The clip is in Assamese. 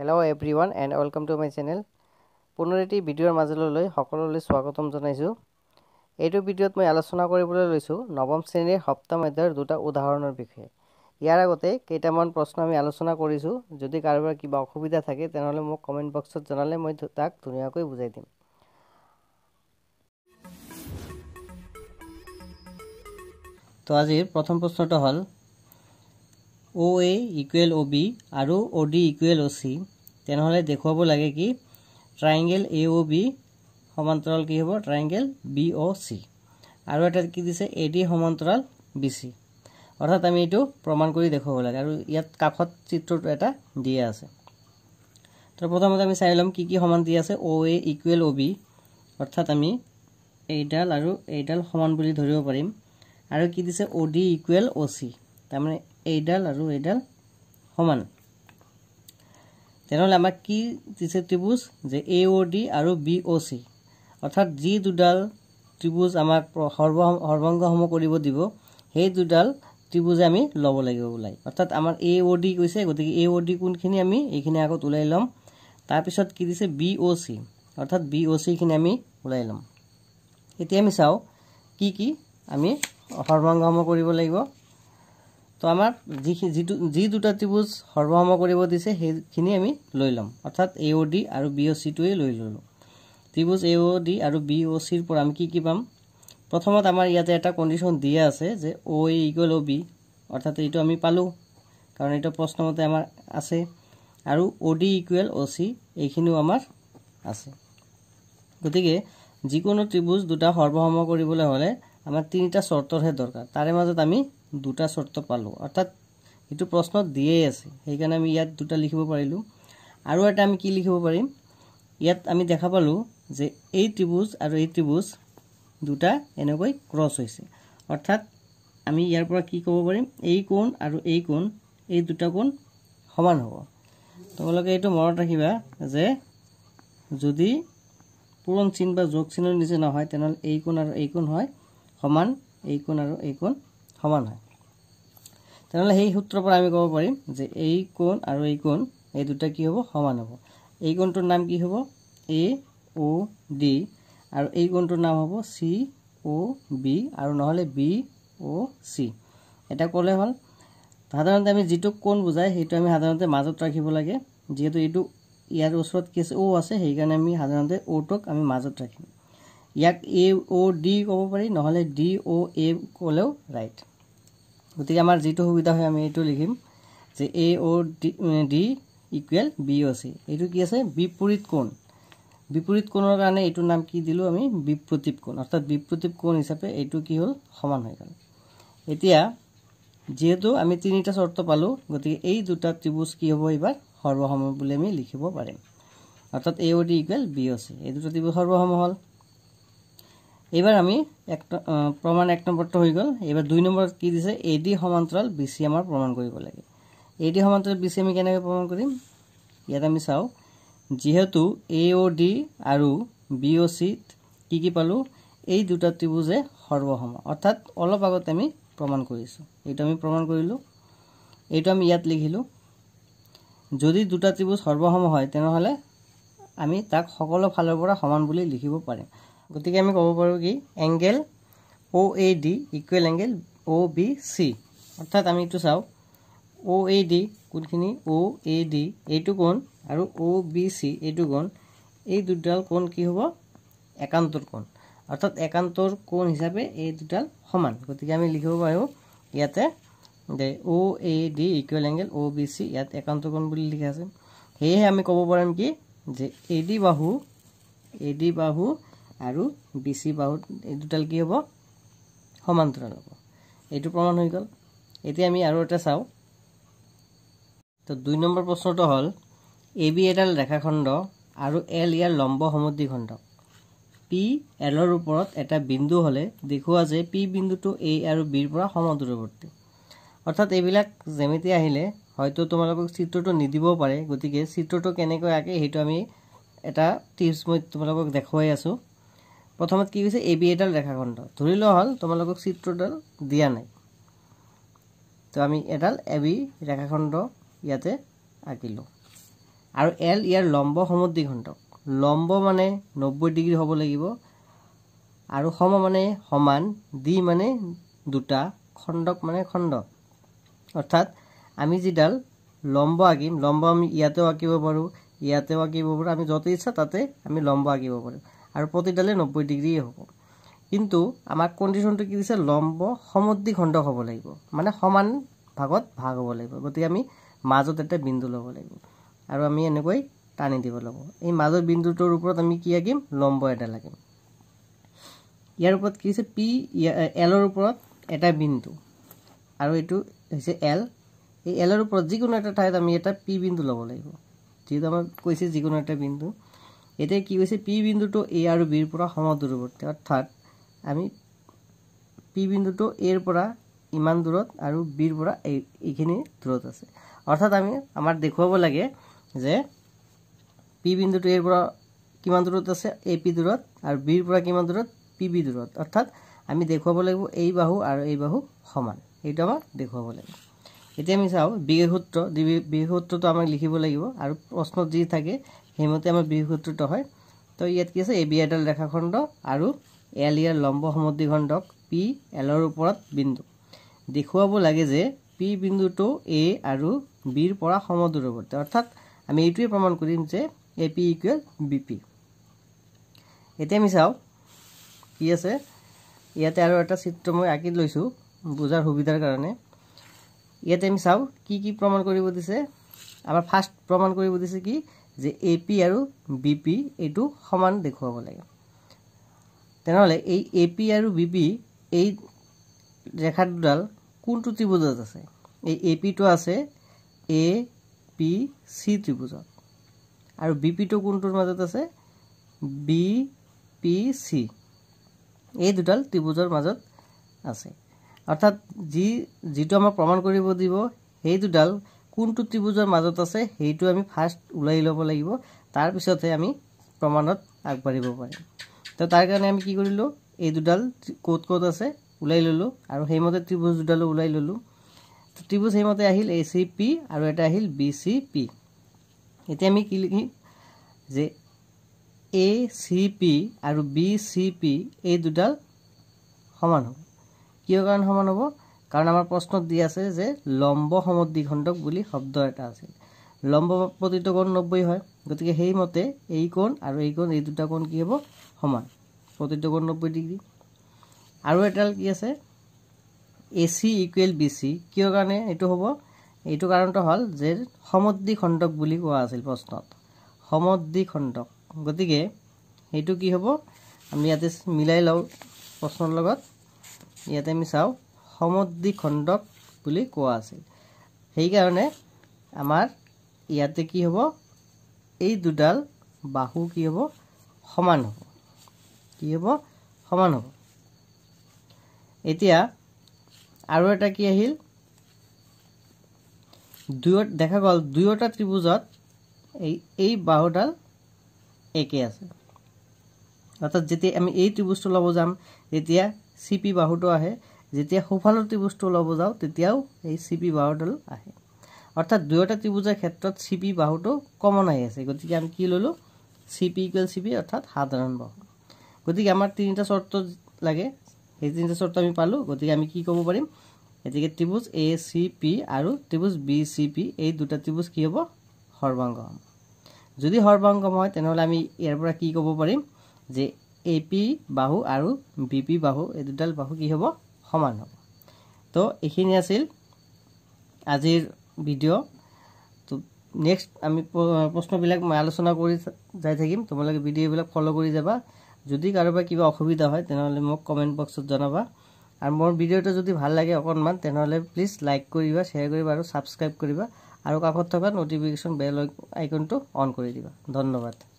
Hello' everyone and welcome to my channel পুনৰ এটি ভিডিঅ'ৰ মাজলৈ সকলোলৈ স্বাগতম জনাইছোঁ। এইটো ভিডিঅ'ত মই আলোচনা কৰিবলৈ লৈছোঁ নৱম শ্ৰেণীৰ সপ্তম অধ্যায়ৰ দুটা উদাহৰণৰ বিষয়ে। ইয়াৰ আগতে কেইটামান প্ৰশ্ন আমি আলোচনা কৰিছোঁ। যদি কাৰোবাৰ কিবা অসুবিধা থাকে তেনেহ'লে মোক কমেণ্ট বক্সত জনালে মই তাক ধুনীয়াকৈ বুজাই দিম। তো আজিৰ প্ৰথম প্ৰশ্নটো হ'ল অ' এ ইকুৱেল অ' বি আৰু O' D equal O' C তেনেহ'লে দেখুৱাব লাগে কি? ট্ৰাইংগেল এ অ' বি সমান্তৰাল কি হ'ব? ট্ৰাইংগেল বি অ' চি আৰু এটা কি দিছে? এ ডি সমান্তৰাল বি চি অৰ্থাৎ আমি এইটো প্ৰমাণ কৰি দেখুৱাব লাগে। আৰু ইয়াত কাষত চিত্ৰটো এটা দিয়া আছে। তো প্ৰথমতে আমি চাই ল'ম কি কি সমান দিয়া আছে। অ' এ ইকুৱেল অ' বি অৰ্থাৎ আমি এইডাল আৰু এইডাল সমান বুলি ধৰিব পাৰিম। আৰু কি দিছে? O' D equal O' C তাৰমানে এইডাল আৰু এইডাল সমান। তেনেহ'লে আমাক কি দিছে ত্ৰিভুজ? যে এ অ' ডি আৰু বি অ' চি অৰ্থাৎ যি দুডাল ত্ৰিভুজ আমাক সৰ্ব সৰ্বাংগসম কৰিব দিব সেই দুডাল ত্ৰিভুজে আমি ল'ব লাগিব ওলাই। অৰ্থাৎ আমাৰ এ অ' ডি কৈছে গতিকে এ অ' ডি কোনখিনি আমি এইখিনি আগত ওলাই ল'ম। তাৰপিছত কি দিছে? বি অ' চি অৰ্থাৎ বি অ' চিখিনি আমি ওলাই ল'ম। এতিয়া আমি চাওঁ কি কি আমি সৰ্বাংগসম কৰিব লাগিব। তো আমাৰ যিখিনি যিটো যি দুটা ত্ৰিভুজ সৰ্বসম কৰিব দিছে সেইখিনি আমি লৈ ল'ম। অৰ্থাৎ এ অ' ডি আৰু বি অ' চিটোৱে লৈ ল'লোঁ। ত্ৰিভুজ এ অ' ডি আৰু বি অ' চিৰ পৰা আমি কি কি পাম? প্ৰথমত আমাৰ ইয়াতে এটা কণ্ডিশ্যন দিয়া আছে যে O a equal O B অৰ্থাৎ এইটো আমি পালোঁ কাৰণ এইটো প্ৰশ্নমতে আমাৰ আছে। আৰু O' D equal O' C এইখিনিও আমাৰ আছে। গতিকে যিকোনো ত্ৰিভুজ দুটা সৰ্বসম কৰিবলৈ হ'লে আমাক তিনিটা চৰ্তৰহে দৰকাৰ। তাৰে মাজত আমি দুটা চৰ্ত পালোঁ। অৰ্থাৎ এইটো প্ৰশ্নত দিয়েই আছে। সেইকাৰণে আমি ইয়াত দুটা লিখিব পাৰিলোঁ। আৰু এটা আমি কি লিখিব পাৰিম? ইয়াত আমি দেখা পালোঁ যে এই ত্ৰিভুজ আৰু এই ত্ৰিভুজ দুটা এনেকৈ ক্ৰছ হৈছে। অৰ্থাৎ আমি ইয়াৰ পৰা কি ক'ব পাৰিম? এই কোণ আৰু এই কোণ এই দুটা কোণ সমান হ'ব। তোমালোকে এইটো মনত ৰাখিবা যে যদি পূৰণ চিন বা যোগ চিনৰ নিচিনা হয় তেনেহ'লে এই কোণ আৰু এই কোণ হয় সমান এই কোণ আৰু এই কোণ সমান হয়। তেনেহ'লে সেই সূত্ৰৰ পৰা আমি ক'ব পাৰিম যে এই কোণ আৰু এই কোণ এই দুটা কি হ'ব? সমান হ'ব। এই কোণটোৰ নাম কি হ'ব? এ অ' ডি আৰু এই কোণটোৰ নাম হ'ব চি অ' বি আৰু নহ'লে বি অ' চি এটা ক'লে হ'ল। সাধাৰণতে আমি যিটো কোণ বুজাই সেইটো আমি সাধাৰণতে মাজত ৰাখিব লাগে। যিহেতু এইটো ইয়াৰ ওচৰত কি আছে অ' আছে সেইকাৰণে আমি সাধাৰণতে অ'টোক আমি মাজত ৰাখিম। ইয়াক এ অ' ডি ক'ব পাৰি নহ'লে ডি অ' এ ক'লেও ৰাইট গতিকে আমাৰ যিটো সুবিধা হয় আমি এইটো লিখিম যে A O' D equal B O' C এইটো কি আছে? বিপৰীত কোণ। বিপৰীত কোণৰ কাৰণে এইটোৰ নাম কি দিলোঁ আমি? বিপ্ৰতীপ কোণ। অৰ্থাৎ বিপ্ৰতীপ কোণ হিচাপে এইটো কি হ'ল? সমান হৈ গ'ল। এতিয়া যিহেতু আমি তিনিটা চৰ্ত পালোঁ গতিকে এই দুটা ত্ৰিভুজ কি হ'ব এইবাৰ? সৰ্বসম বুলি আমি লিখিব পাৰিম। অৰ্থাৎ A O' D equal B O' C এই দুটা ত্ৰিভুজ সৰ্বসম হ'ল। এইবাৰ আমি এক প্ৰমাণ এক নম্বৰটো হৈ গ'ল। এইবাৰ দুই নম্বৰত কি দিছে? এ ডি সমান্তৰাল বি চি আমাৰ প্ৰমাণ কৰিব লাগে। এ ডি সমান্তৰাল বি চি আমি কেনেকৈ প্ৰমাণ কৰিম? ইয়াত আমি চাওঁ। যিহেতু এ অ' ডি আৰু বি অ' চিত কি কি পালোঁ? এই দুটা ত্ৰিভুজে সৰ্বসম। অৰ্থাৎ অলপ আগতে আমি প্ৰমাণ কৰিছোঁ। এইটো আমি প্ৰমাণ কৰিলোঁ। এইটো আমি ইয়াত লিখিলোঁ। যদি দুটা ত্ৰিভুজ সৰ্বসম হয় তেনেহ'লে আমি তাক সকলো ফালৰ পৰা সমান বুলি লিখিব পাৰিম। গতিকে আমি ক'ব পাৰোঁ কি? Angle O' A D equal angle O' B C অৰ্থাৎ আমি এইটো চাওঁ। অ' এ ডি কোনখিনি? অ' এ ডি এইটো কোণ আৰু অ' বি চি এইটো কোণ। এই দুডাল কোণ কি হ'ব? একান্তৰ কোণ। অৰ্থাৎ একান্তৰ কোণ হিচাপে এই দুডাল সমান। গতিকে আমি লিখিব পাৰোঁ ইয়াতে যে O' A D equal angle O' B C ইয়াত একান্ত কোণ বুলি লিখা আছে। সেয়েহে আমি ক'ব পাৰিম কি? যে এ ডি বাহু এ ডি বাহু আৰু বি চি বাহু এই দুডাল কি হ'ব? সমান্তৰাল হ'ব। এইটো প্ৰমাণ হৈ গ'ল। এতিয়া আমি আৰু এটা চাওঁ। তো দুই নম্বৰ প্ৰশ্নটো হ'ল এ বি এডাল ৰেখাখণ্ড আৰু এল ইয়াৰ লম্ব সমদ্বিখণ্ড পি এলৰ ওপৰত এটা বিন্দু হ'লে দেখুওৱা যে পি বিন্দুটো এ আৰু বিৰ পৰা সমদূৰৱৰ্তী। অৰ্থাৎ এইবিলাক জেমেতি আহিলে হয়তো তোমালোকক চিত্ৰটো নিদিবও পাৰে গতিকে চিত্ৰটো কেনেকৈ আঁকে সেইটো আমি এটা টিপছ মই তোমালোকক দেখুৱাই আছোঁ। প্ৰথমত কি হৈছে এ বি এডাল ৰেখাখণ্ড। ধৰি লোৱা হ'ল তোমালোকক চিত্ৰডাল দিয়া নাই। তো আমি এডাল এ বি ৰেখাখণ্ড ইয়াতে আঁকিলোঁ। আৰু এল ইয়াৰ লম্ব সমদ্বিখণ্ডক। লম্ব মানে নব্বৈ ডিগ্ৰী হ'ব লাগিব। আৰু সম মানে সমান ডি মানে দুটা খণ্ডক মানে খণ্ড। অৰ্থাৎ আমি যিডাল লম্ব আঁকিম লম্ব আমি ইয়াতেও আঁকিব পাৰোঁ ইয়াতেও আঁকিব পাৰোঁ আমি য'তে ইচ্ছা তাতে আমি লম্ব আঁকিব পাৰোঁ। আৰু প্ৰতিডালে নব্বৈ ডিগ্ৰীয়ে হ'ব। কিন্তু আমাৰ কণ্ডিশ্যনটো কি দিছে? লম্ব সমদ্বিখণ্ডক হ'ব লাগিব। মানে সমান ভাগত ভাগ হ'ব লাগিব। গতিকে আমি মাজত এটা বিন্দু ল'ব লাগিব। আৰু আমি এনেকৈ টানি দিব লাগিব। এই মাজৰ বিন্দুটোৰ ওপৰত আমি কি আঁকিম? লম্ব এটা লাগিম ইয়াৰ ওপৰত কি হৈছে পি এলৰ ওপৰত এটা বিন্দু। আৰু এইটো হৈছে এল। এই এলৰ ওপৰত যিকোনো এটা ঠাইত আমি এটা পি বিন্দু ল'ব লাগিব। যিহেতু আমাক কৈছে যিকোনো এটা বিন্দু। এতিয়া কি কৈছে পি বিন্দুটো এ আৰু বিৰ পৰা সমদূৰৱৰ্তী। অৰ্থাৎ আমি পি বিন্দুটো এৰ পৰা ইমান দূৰত আৰু বিৰ পৰা এই এইখিনি দূৰত আছে। অৰ্থাৎ আমি আমাৰ দেখুৱাব লাগে যে পি বিন্দুটো এৰ পৰা কিমান দূৰত আছে? এ পি দূৰত আৰু বিৰ পৰা কিমান দূৰত? পি বি দূৰত। অৰ্থাৎ আমি দেখুৱাব লাগিব এই বাহু আৰু এই বাহু সমান। এইটো আমাক দেখুৱাব লাগিব। এতিয়া আমি চাওঁ বিশেষ সূত্ৰ বিশেষ সূত্ৰটো আমাক লিখিব লাগিব আৰু প্ৰশ্নত যি থাকে সেইমতে আমাৰ বিশেষ সূত্ৰটো হয়। তো ইয়াত কি আছে? এ বি এডাল ৰেখাখণ্ড আৰু এল ইয়াৰ লম্ব সমদ্বিখণ্ডক পি এলৰ ওপৰত বিন্দু। দেখুৱাব লাগে যে পি বিন্দুটো এ আৰু বিৰ পৰা সমদূৰৱৰ্তী। অৰ্থাৎ আমি এইটোৱে প্ৰমাণ কৰিম যে A P equal B P এতিয়া আমি চাওঁ কি আছে। ইয়াতে আৰু এটা চিত্ৰ মই আঁকি লৈছোঁ বুজাৰ সুবিধাৰ কাৰণে। ইয়াতে আমি চাওঁ কি কি প্ৰমাণ কৰিব দিছে। আমাৰ ফাৰ্ষ্ট প্ৰমাণ কৰিব দিছে কি যে এ পি আৰু বি পি এইটো সমান দেখুৱাব লাগে। তেনেহ'লে এই এ পি আৰু বি পি এই ৰেখা দুডাল কোনটো ত্ৰিভুজত আছে? এই এ পিটো আছে এ পি চি ত্ৰিভুজত। আৰু বি পিটো কোনটোৰ মাজত আছে? বি পি চি এই দুডাল ত্ৰিভুজৰ মাজত আছে। অৰ্থাৎ যি যিটো আমাক প্ৰমাণ কৰিব দিব সেই দুডাল কোনটো ত্ৰিভুজৰ মাজত আছে সেইটো আমি ফাৰ্ষ্ট ওলাই ল'ব লাগিব। তাৰপিছতহে আমি প্ৰমাণত আগবাঢ়িব পাৰিম। তো তাৰ কাৰণে আমি কি কৰিলোঁ এই দুডাল ক'ত ক'ত আছে ওলাই ল'লোঁ আৰু সেইমতে ত্ৰিভুজ দুডালো ওলাই ল'লোঁ। ত্ৰিভুজ সেইমতে আহিল এ চি পি আৰু এটা আহিল বি চি পি এতিয়া আমি কি লিখিম যে এ চি পি আৰু বি চি পি এই দুডাল সমান হ'ব। কিয় কাৰণ সমান হ'ব? কাৰণ আমাৰ প্ৰশ্নত দি আছে যে লম্ব সমদ্বিখণ্ডক বুলি শব্দ এটা আছিল। লম্ব প্ৰতিটো কোণ নব্বৈ হয় গতিকে সেইমতে এই কোণ আৰু এই কোণ এই দুটা কোণ কি হ'ব? সমান। প্ৰতিটো কোণ নব্বৈ ডিগ্ৰী। আৰু এডাল কি আছে? A C equal B C. কিয় কাৰণে এইটো হ'ব? এইটো কাৰণটো হ'ল যে সমদ্বিখণ্ডক বুলি কোৱা আছিল প্ৰশ্নত। সমদ্বিখণ্ডক। গতিকে সেইটো কি হ'ব? আমি ইয়াতে মিলাই লওঁ প্ৰশ্নৰ লগত। ইয়াতে আমি চাওঁ। সমদ্বিখণ্ডক বুলি কোৱা আছিল। সেইকাৰণে আমাৰ ইয়াতে কি হ'ব? এই দুডাল বাহু কি হ'ব? সমান হ'ব। কি হ'ব? সমান হ'ব। এতিয়া আৰু এটা কি আহিল? দুয়ো দেখা গ'ল দুয়োটা ত্ৰিভুজত এই এই বাহুডাল একে আছে। অৰ্থাৎ যেতিয়া আমি এই ত্ৰিভুজটো ল'ব যাম তেতিয়া চি পি বাহুটো আহে। যেতিয়া সোঁফালৰ ত্ৰিভুজটো ল'ব যাওঁ তেতিয়াও এই চি পি বাহুডাল আহে। অৰ্থাৎ দুয়োটা ত্ৰিভুজৰ ক্ষেত্ৰত চি পি বাহুটো কমন আহি আছে। গতিকে আমি কি ল'লোঁ? C P equal C P অৰ্থাৎ সাধাৰণ বাহু। গতিকে আমাৰ তিনিটা চৰ্ত লাগে। সেই তিনিটা চৰ্ত আমি পালোঁ। গতিকে আমি কি ক'ব পাৰিম? গতিকে ত্ৰিভুজ এ চি পি আৰু ত্ৰিভুজ বি চি পি এই দুটা ত্ৰিভুজ কি হ'ব? সৰ্বাংগম যদি সৰ্বাংগম হয় তেনেহ'লে আমি ইয়াৰ পৰা কি ক'ব পাৰিম? যে এ পি বাহু আৰু বি পি বাহু এই দুডাল বাহু কি হ'ব? সমান হ'ব। তো এইখিনি আছিল আজিৰ ভিডিঅ' তো নেক্সট আমি প্ৰশ্নবিলাক মই আলোচনা কৰি যাই থাকিম। তোমালোকে ভিডিঅ'বিলাক ফ'ল' কৰি যাবা। যদি কাৰোবাৰ কিবা অসুবিধা হয় তেনেহ'লে মোক কমেণ্ট বক্সত জনাবা। আৰু মোৰ ভিডিঅ'টো যদি ভাল লাগে অকণমান তেনেহ'লে প্লিজ লাইক কৰিবা শ্বেয়াৰ কৰিবা আৰু ছাবস্ক্ৰাইব কৰিবা। আৰু কাষত থকা ন'টিফিকেশ্যন বেল আইকনটো অন কৰি দিবা। ধন্যবাদ।